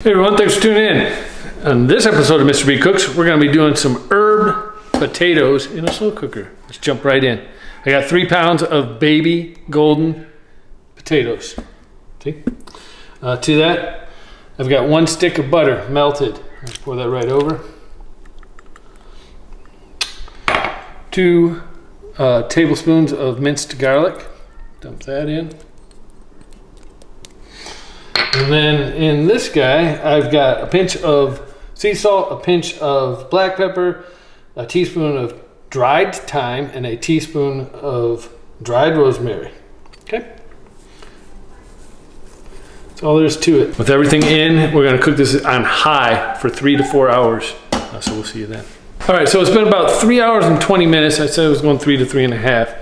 Hey everyone, thanks for tuning in. On this episode of Mr. B Cooks, we're gonna be doing some herb potatoes in a slow cooker. Let's jump right in. I got three pounds of baby golden potatoes. See? Uh, to that, I've got one stick of butter melted. Let's pour that right over. Two uh, tablespoons of minced garlic. Dump that in. And then in this guy, I've got a pinch of sea salt, a pinch of black pepper, a teaspoon of dried thyme, and a teaspoon of dried rosemary. Okay? That's all there is to it. With everything in, we're gonna cook this on high for three to four hours. Uh, so we'll see you then. All right, so it's been about three hours and 20 minutes. I said it was going three to three and a half.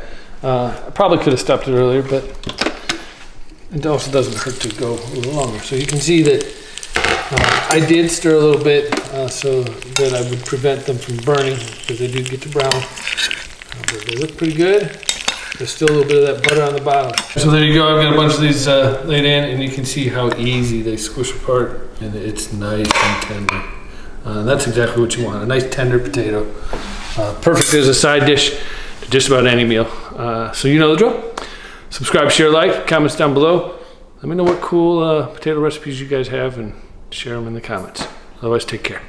Uh, I probably could have stopped it earlier, but it also doesn't hurt to go a little longer. So you can see that uh, I did stir a little bit uh, so that I would prevent them from burning because they do get to brown. Uh, they look pretty good. There's still a little bit of that butter on the bottom. So there you go. I've got a bunch of these uh, laid in and you can see how easy they squish apart and it's nice and tender. Uh, that's exactly what you want, a nice tender potato. Uh, perfect as a side dish to just about any meal. so you know the drill. Subscribe, share, like, comments down below. Let me know what cool uh, potato recipes you guys have and share them in the comments. Otherwise, take care.